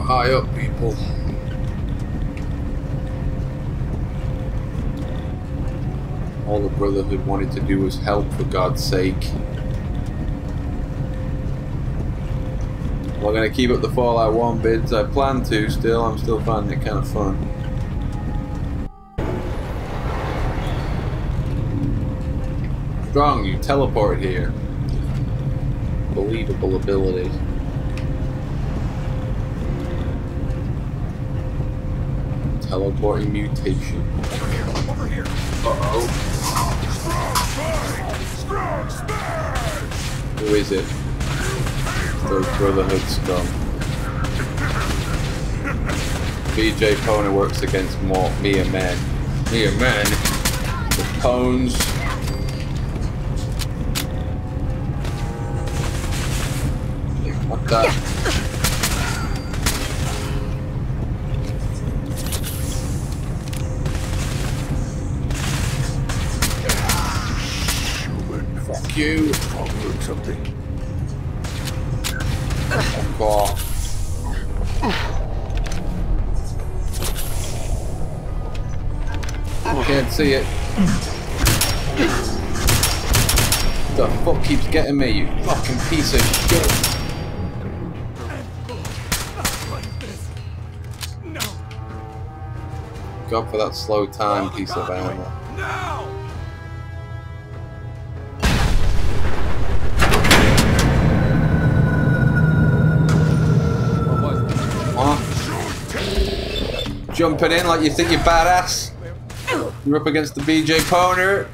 High up, people. All the Brotherhood wanted to do was help, for God's sake. We're gonna keep up the Fallout 1 bids. I plan to still. I'm still finding it kind of fun. Strong, you teleport here. Believable ability. Teleporting mutation. Over here, over here. Uh-oh. Strong smash! Who is it? Those Brotherhood scum. BJ Pona works against more me and men. Me and men. The Pones. What the? Something. Fuck off. Can't see it. The fuck keeps getting me, you fucking piece of shit. Go for that slow time piece of ammo. Jumping in like you think you're badass. You're up against the BJ Poner.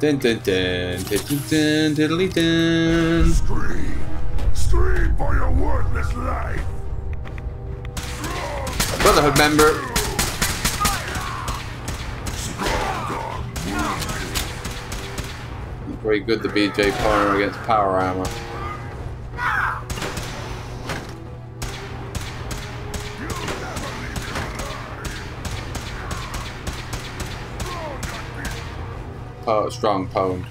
Dun dun dun dun dun dun diddly dun. Scream! Scream for your worthless life! Brotherhood member. Very good the BJ Poner against power armor. Po strong pone.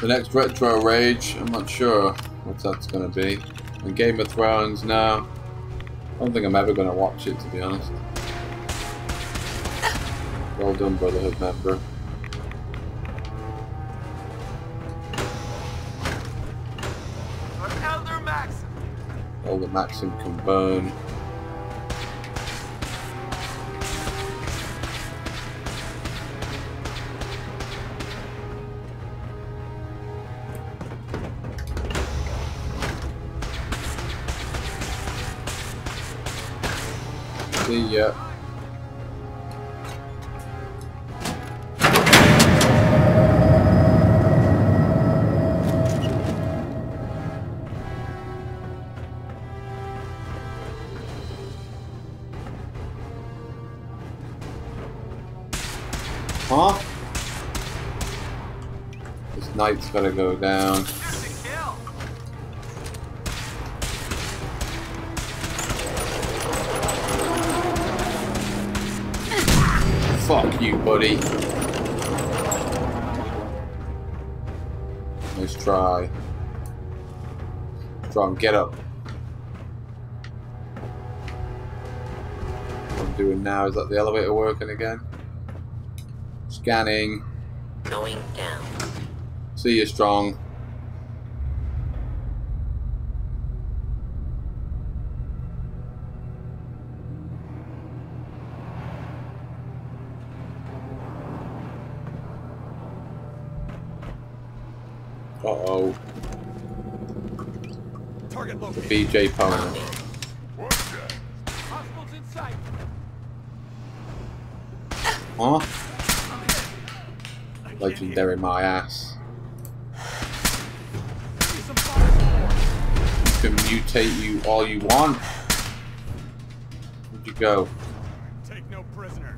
The next retro rage, I'm not sure what that's gonna be. And Game of Thrones, no. I don't think I'm ever gonna watch it to be honest. Well done, Brotherhood member. Elder Max! All the Maxim can burn. Ya. Huh? This knight's gotta go down. You, buddy. Nice try. Strong, get up. What I'm doing now, is that the elevator working again? Scanning. Going down. See you, Strong. Uh-oh. Target located. BJ Pony. What's that? Hostiles in sight. Huh? Legendary my ass. Give me some fire. can mutate you all you want. Where'd you go? Take no prisoners.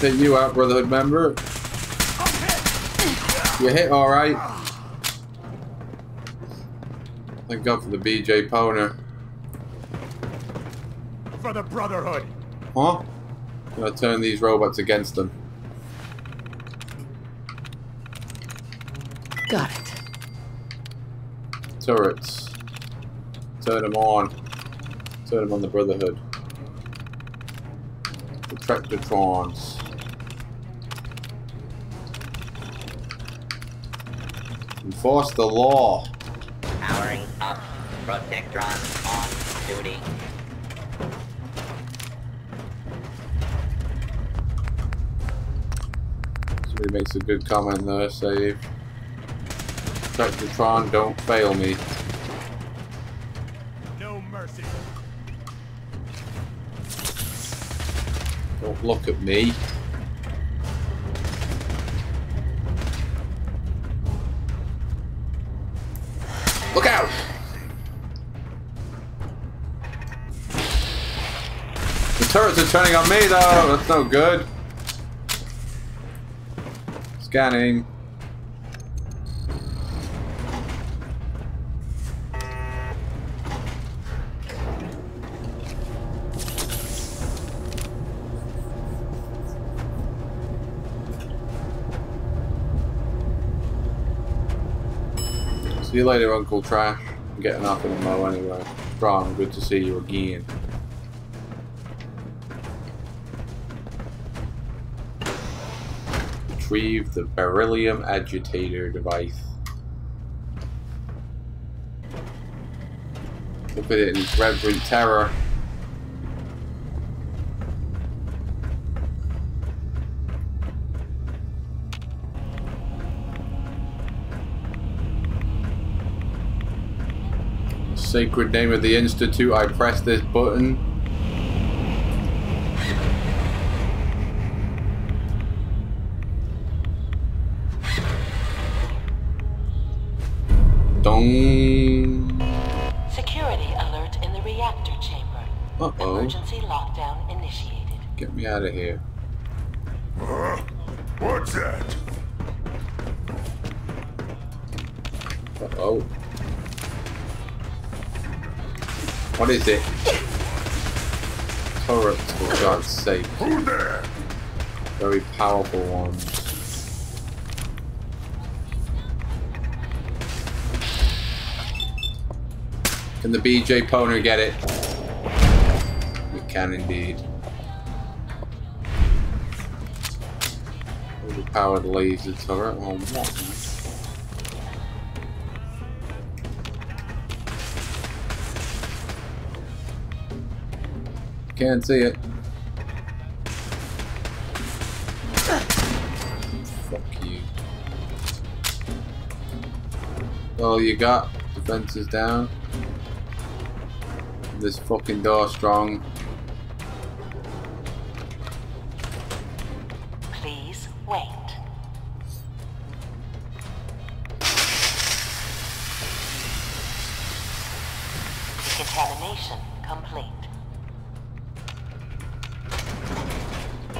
Let's hit you out, Brotherhood member. You hit alright. Thank God for the BJ Poner. For the Brotherhood. Huh? Gonna turn these robots against them. Got it. Turrets. Turn them on. Turn them on the Brotherhood. The Tractortrons. Enforce the law. Powering up. Protectron on duty. Somebody makes a good comment there, save. Tractortron, don't fail me. No mercy. Don't look at me. The turrets are turning on me though, that's no good. Scanning. See you later, Uncle Trash. I'm getting off in a mo anyway. Strong, good to see you again. Retrieve the beryllium agitator device. Look at it in reverent terror. Sacred name of the Institute, I press this button. Dong. Security alert in the reactor chamber. Uh-oh. Emergency lockdown initiated. Get me out of here. Huh? What's that? Uh-oh. What is it? Turrets, for God's sake. Who there? Very powerful ones. Can the BJ Poner get it? We can indeed. Overpowered laser turret. Oh, what? Can't see it. Fuck you. All you got. Defense is down. This fucking door strong. Please wait. Decontamination complete.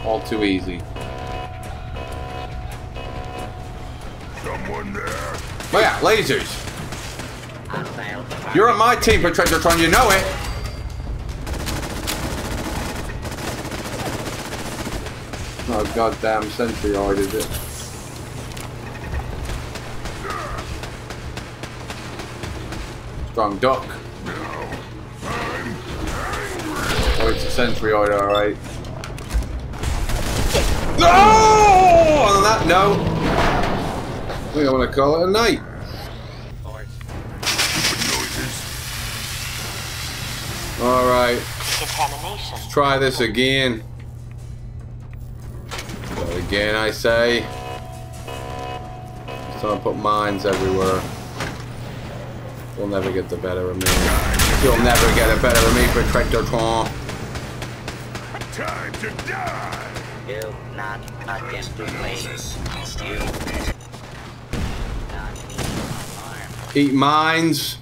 All too easy. Someone there? Oh yeah, lasers. You're on my team, Patriciatron, you know it. Oh goddamn sentry is it. Strong duck. Oh, it's a sentry order, alright. No! On that note, I think I want to call it a night. Alright, Decontamination. try this again. But again, I say. Someone put mines everywhere. You'll never get the better of me. You'll never get a better of me, Protectron. Time to die! Do not attempt to flee. You not mean harm. Eat mines.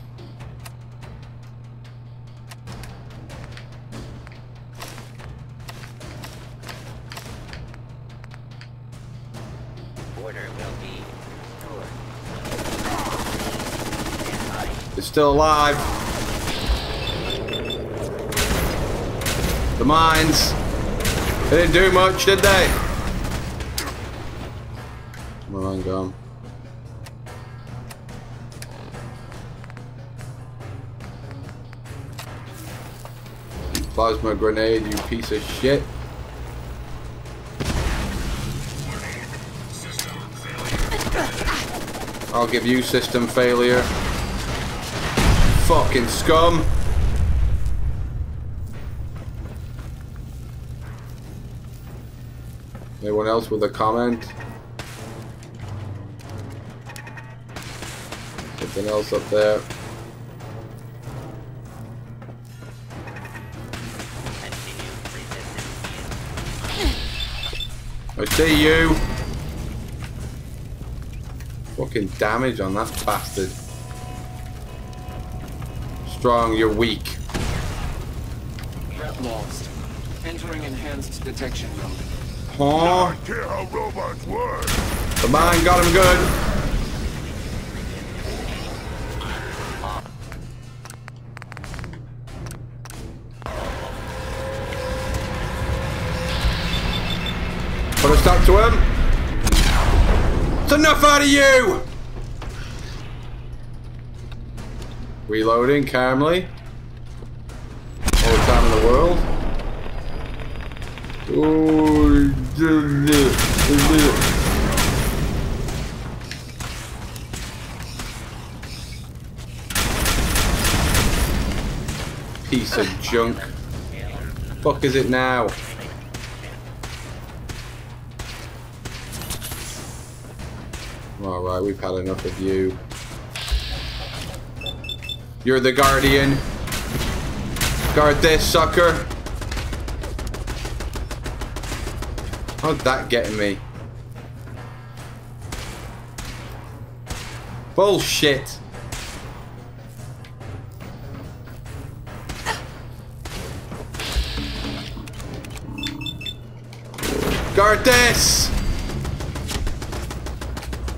Order will be restored. It's still alive. The mines. They didn't do much, did they? Come on, gone. Plasma grenade, you piece of shit. I'll give you system failure. Fucking scum. Anyone else with a comment? Something else up there. I see you. Fucking damage on that bastard. Strong, you're weak. Threat lost. Entering enhanced detection mode. Huh? I care how robots work! The mine got him good. Enough out of you! Reloading calmly. All the time in the world. Piece of junk. Fuck is it now? Alright, we've had enough of you. You're the guardian. Guard this, sucker. How'd that get me? Bullshit. Guard this!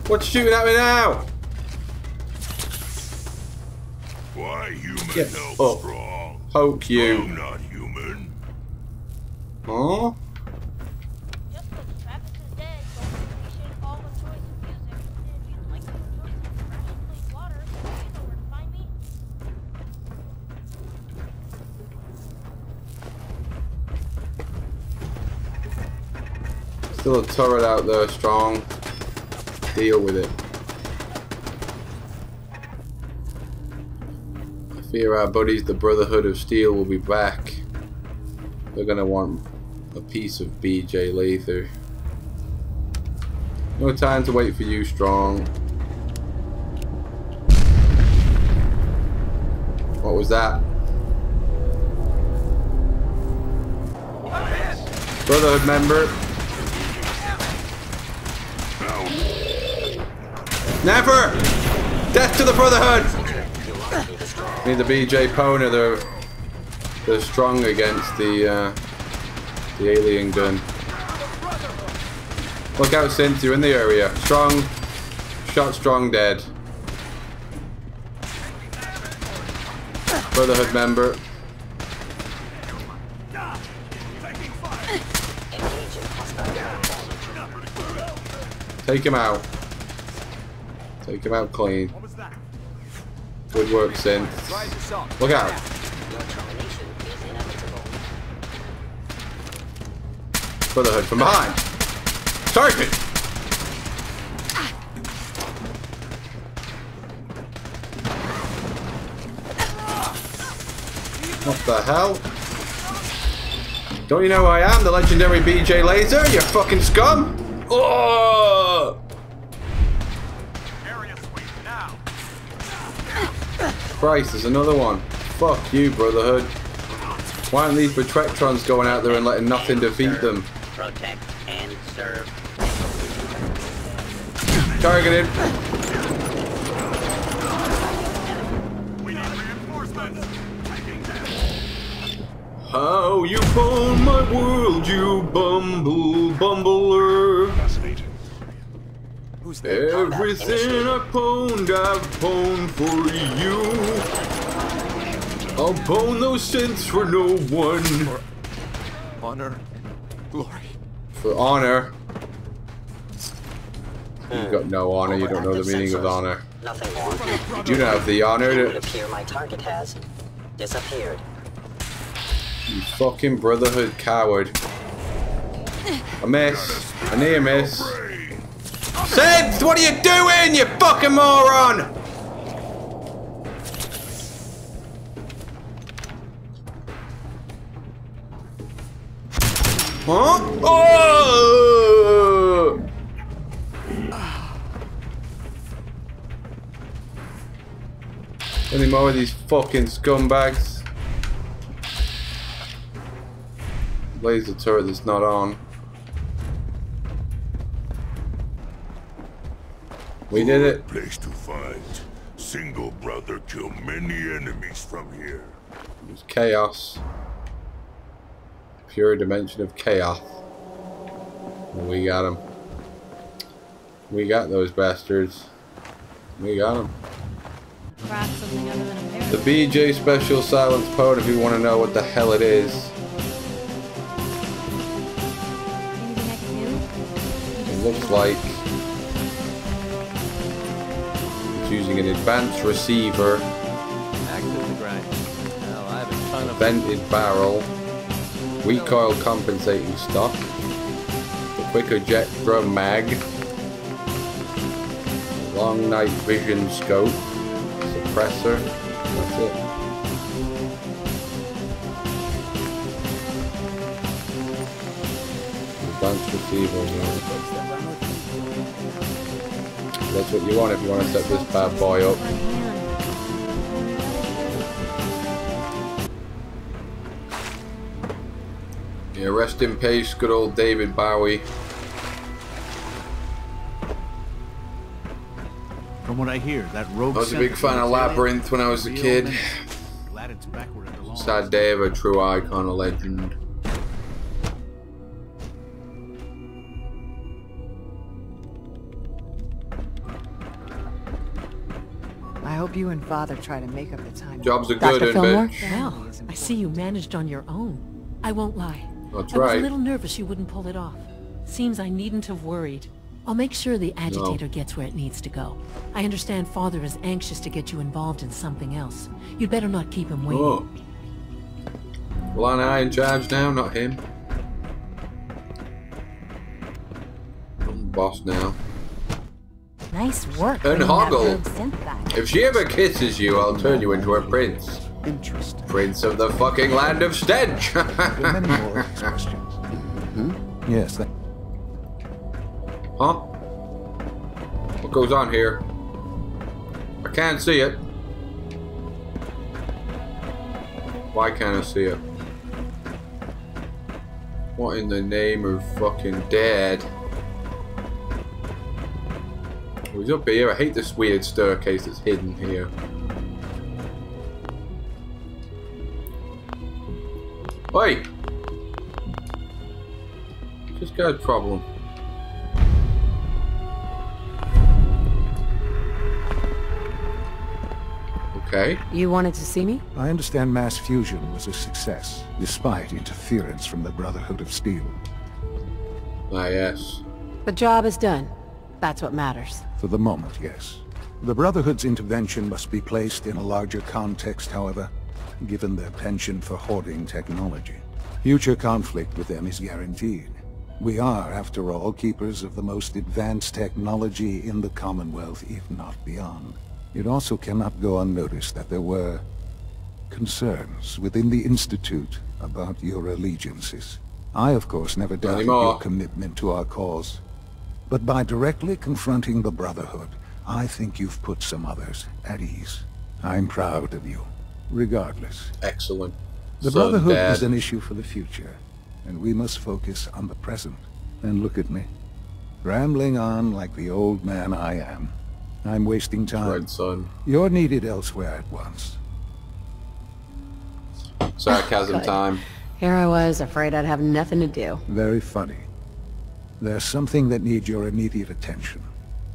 What's shooting at me now? Why human Get health oh. up. strong? Poke I'm you. not human. Huh? Just because Travis is dead, don't mean we should follow the choice of music. And if you'd like to enjoy some fresh and clean water, you know where to find me. Still a turret out there, strong. Deal with it. I fear our buddies, the Brotherhood of Steel, will be back. They're gonna want a piece of BJ Lather. No time to wait for you, strong. What was that? Brotherhood member. Never! Death to the Brotherhood! Need the BJ Pona, they're, they're strong against the, uh, the alien gun. Look out, Synth, you're in the area. Strong, shot strong, dead. Brotherhood member. Take him out. Take him out clean. Good work, Synth. Look out. Brotherhood from behind. Target! What the hell? Don't you know who I am? The legendary BJ Laser, you fucking scum! Oh! Christ, there's another one. Fuck you, Brotherhood. Why aren't these Betractrons going out there and letting nothing defeat them? Protect and serve. Targeted. We need reinforcements. How you pwn my world, you bumble bumbler. Fascinating. Who's there? Everything I pwned, I've pwned for you. I'll pwn those sins for no one. For Honor, glory. For honor. Hmm. You've got no honor, you don't know the Overactive meaning of honor. Nothing more. You don't have the honor It would to. appear my target has disappeared. You fucking Brotherhood coward. A miss. A near miss. Synth, what are you doing, you fucking moron? Huh? Oh! Any more of these fucking scumbags? Laser turret that's not on. We did it. Place to fight. Single brother kill many enemies from here. It was chaos. Pure dimension of chaos. We got them. We got those bastards. We got them. Craft something other than a pair. The BJ Special Silence Poet if you want to know what the hell it is. Anything I can do? It looks like using an advanced receiver, a vented barrel, recoil compensating stock, the quicker jet drum mag, long night vision scope, suppressor. That's it. Advanced receiver. yeah. That's what you want if you want to set this bad boy up. Yeah, rest in peace, good old David Bowie. From what I hear, that rogue. I was a big fan of Labyrinth when I was a kid. Glad it's back where it belongs. Sad day of a true icon, a legend. Hope you and Father try to make up the time. Jobs are Dr. good, eh, Filmore? bitch. Well, I see you managed on your own. I won't lie. That's I was a little nervous you wouldn't pull it off. Seems I needn't have worried. I'll make sure the agitator gets where it needs to go. I understand Father is anxious to get you involved in something else. You'd better not keep him waiting. Oh. Well, aren't I in charge now, not him? I'm the boss now. Nice work. And Hoggle. rogue synth back. If she ever kisses you, I'll turn you into a prince. Interesting. Prince of the fucking land of stench. There are many more of these questions. Hmm? Yes, that, Huh? What goes on here? I can't see it. Why can't I see it? What in the name of fucking dead? He's up here. I hate this weird staircase that's hidden here. Oi! This guy's problem. Okay. You wanted to see me? I understand mass fusion was a success, despite interference from the Brotherhood of Steel. Ah, yes. The job is done. That's what matters. For the moment, yes. The Brotherhood's intervention must be placed in a larger context, however, given their penchant for hoarding technology. Future conflict with them is guaranteed. We are, after all, keepers of the most advanced technology in the Commonwealth, if not beyond. It also cannot go unnoticed that there were concerns within the Institute about your allegiances. I, of course, never doubted your commitment to our cause. But by directly confronting the Brotherhood, I think you've put some others at ease. I'm proud of you, regardless. Excellent. The So Brotherhood bad. is an issue for the future, and we must focus on the present. And look at me, rambling on like the old man I am. I'm wasting time. Right, son. You're needed elsewhere at once. Sarcasm Good. time. Here I was, afraid I'd have nothing to do. Very funny. There's something that needs your immediate attention.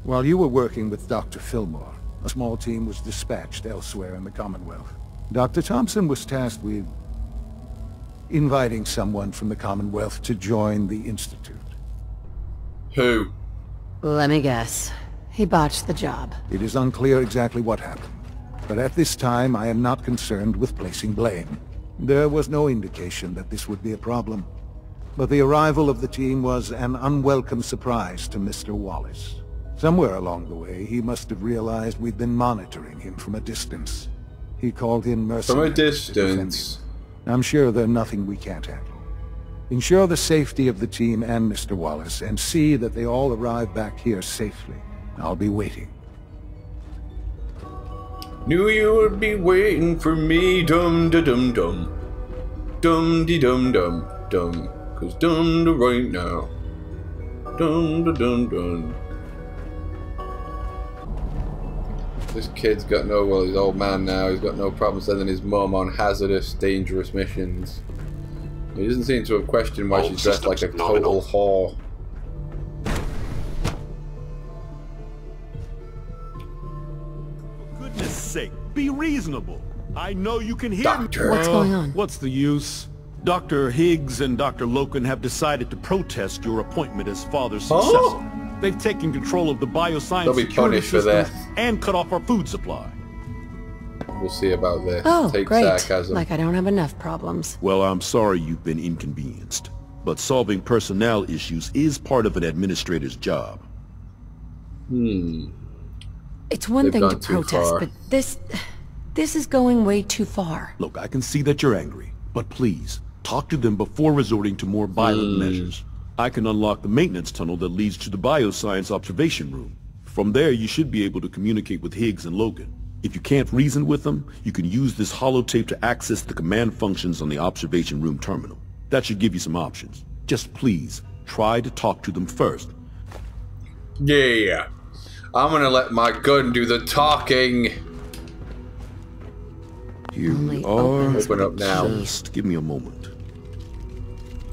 While you were working with Dr. Filmore, a small team was dispatched elsewhere in the Commonwealth. Dr. Thompson was tasked with inviting someone from the Commonwealth to join the Institute. Who? Let me guess. He botched the job. It is unclear exactly what happened, but at this time I am not concerned with placing blame. There was no indication that this would be a problem, but the arrival of the team was an unwelcome surprise to Mr. Wallace. Somewhere along the way, he must have realized we'd been monitoring him from a distance. He called in From a mercenaries to defend distance. I'm sure there's nothing we can't handle. Ensure the safety of the team and Mr. Wallace, and see that they all arrive back here safely. I'll be waiting. Knew you would be waiting for me, dum da dum dum. Dum dum dum dum. Cause right now. Dum da dum dum. This kid's got no, well, he's old man now, he's got no problem sending his mum on hazardous, dangerous missions. He doesn't seem to have questioned why All she's dressed like a systems total nominal. whore. goodness sake, be reasonable. I know you can hear me. Doctor. What's going on? What's the use? Dr. Higgs and Dr. Loken have decided to protest your appointment as father's Oh. successor. They've taken control of the bioscience They'll security punished for that. and cut off our food supply. We'll see about this. Oh, Take great. sarcasm. Like I don't have enough problems. Well, I'm sorry you've been inconvenienced, but solving personnel issues is part of an administrator's job. Hmm. It's one They've thing to protest, far. but this... This is going way too far. Look, I can see that you're angry, but please, talk to them before resorting to more violent hmm. measures. I can unlock the maintenance tunnel that leads to the bioscience observation room. From there, you should be able to communicate with Higgs and Loken. If you can't reason with them, you can use this holotape to access the command functions on the observation room terminal. That should give you some options. Just please, try to talk to them first. Yeah. I'm gonna let my gun do the talking. Here Only we are. Open up now. Just give me a moment.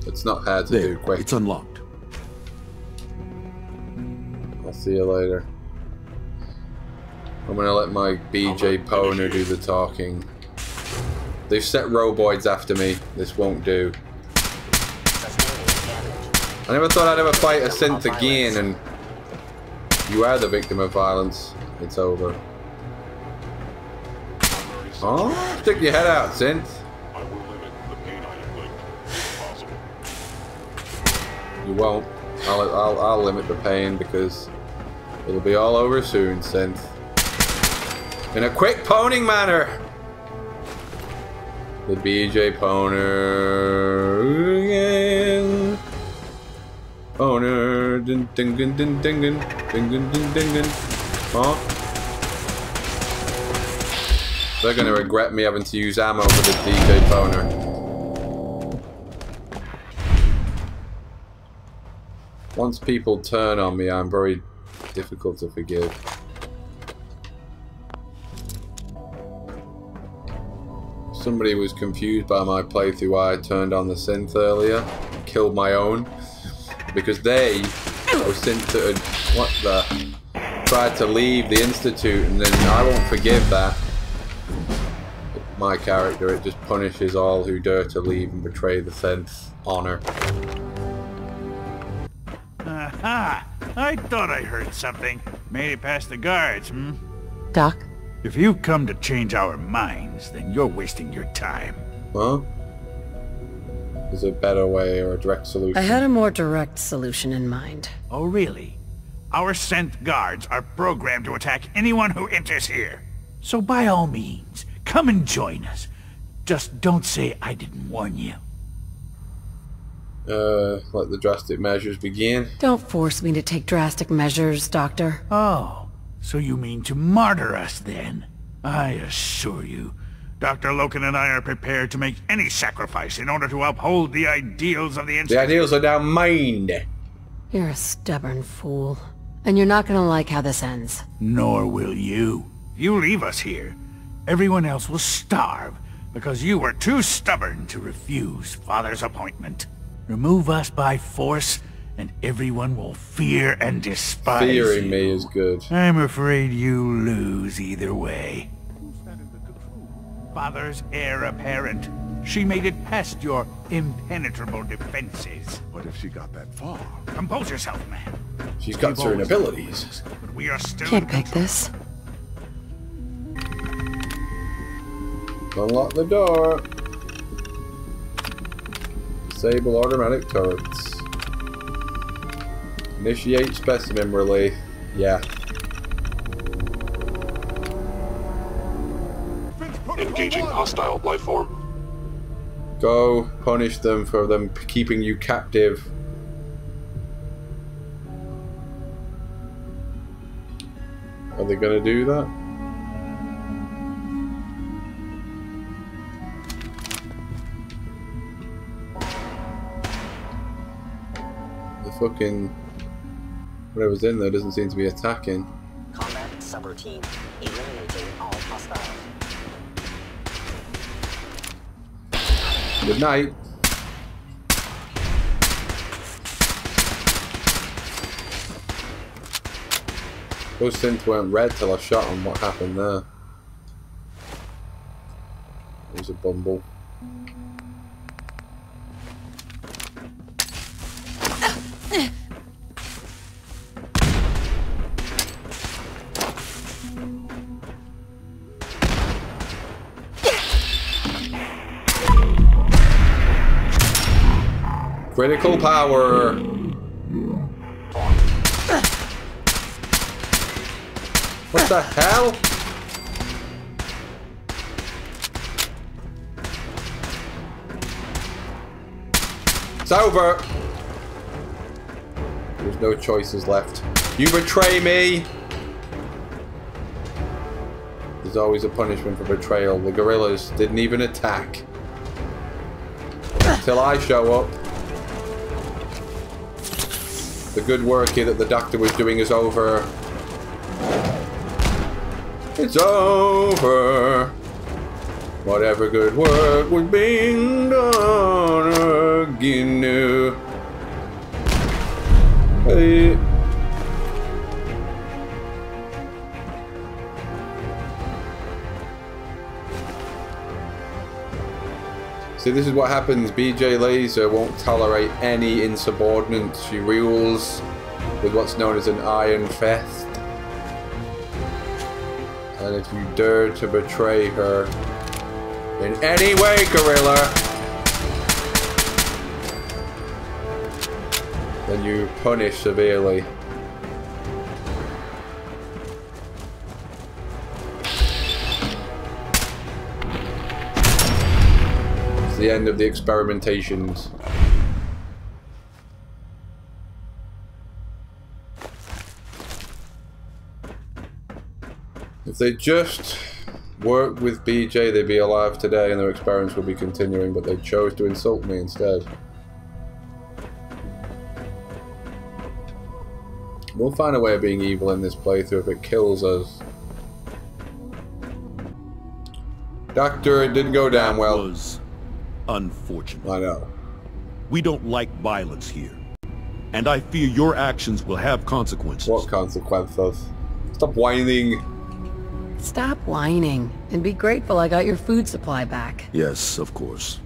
It's not hard to There, do quick. it's unlocked. I'll see you later. I'm gonna let my BJ Poner do the talking. They've set roboids after me. This won't do. I never thought I'd ever fight a synth again, and you are the victim of violence. It's over. Oh, stick your head out, synth. You won't. I'll, I'll, I'll limit the pain because it'll be all over soon, synth. In a quick poning manner. The BJ Poner again. Poner. Ding ding ding ding ding ding ding ding ding ding ding. Huh? They're gonna regret me having to use ammo for the DJ Poner. Once people turn on me, I'm very difficult to forgive. Somebody was confused by my playthrough why I turned on the synth earlier, killed my own, because they, that had, what the, tried to leave the institute, and then I won't forgive that. My character, it just punishes all who dare to leave and betray the synth honor. Aha! I thought I heard something. Made it past the guards, hmm? Doc? If you've come to change our minds, then you're wasting your time. Huh? Is there a better way or a direct solution? I had a more direct solution in mind. Oh, really? Our synth guards are programmed to attack anyone who enters here. So by all means, come and join us. Just don't say I didn't warn you. Uh, let the drastic measures begin. Don't force me to take drastic measures, Doctor. Oh, so you mean to martyr us then? I assure you, Dr. Loken and I are prepared to make any sacrifice in order to uphold the ideals of the Institute. The Institute. ideals are now mine. You're a stubborn fool. And you're not gonna like how this ends. Nor will you. You leave us here. Everyone else will starve because you were too stubborn to refuse Father's appointment. Remove us by force, and everyone will fear and despise Fearing you. me is good. I'm afraid you lose either way. Father's heir apparent. She made it past your impenetrable defenses. What if she got that far, Compose yourself, man. She's got We've certain abilities. But we are still Can't pick this. Unlock the door. Disable automatic turrets. Initiate specimen relay. Yeah. Engaging hostile life form. Go punish them for them keeping you captive. Are they gonna do that? The fucking whatever's in there doesn't seem to be attacking. Combat subroutine. Eliminating all hostiles. Good night. Those synths weren't red till I shot them. What happened there? It was a bumble. Critical power. What the hell? It's over. There's no choices left. You betray me. There's always a punishment for betrayal. The gorillas didn't even attack. Until I show up. The good work here that the doctor was doing is over. It's over. Whatever good work was being done again. See, this is what happens. BJ Laser won't tolerate any insubordinates. She rules with what's known as an iron fist. And if you dare to betray her in any way, Gorilla, then you punish severely. End of the experimentations. If they just worked with BJ, they'd be alive today and their experiments would be continuing, but they chose to insult me instead. We'll find a way of being evil in this playthrough if it kills us. Doctor, it didn't go down well. Was unfortunate. I know. We don't like violence here. And I fear your actions will have consequences. What consequences? Stop whining. Stop whining, and be grateful I got your food supply back. Yes, of course.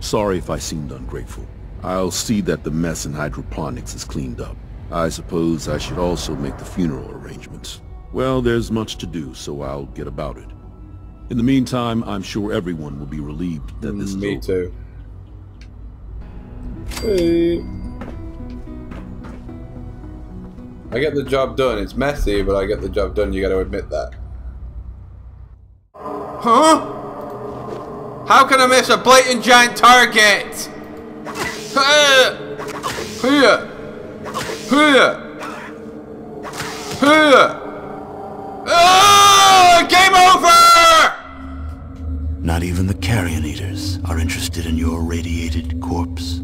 Sorry if I seemed ungrateful. I'll see that the mess in hydroponics is cleaned up. I suppose I should also make the funeral arrangements. Well, there's much to do, so I'll get about it. In the meantime, I'm sure everyone will be relieved that this is Me too. Hey. I get the job done. It's messy, but I get the job done. You got to admit that. Huh? How can I miss a blatant giant target? Huh? Here. Here. Here. Ah! Game over! Not even the carrion eaters are interested in your radiated corpse.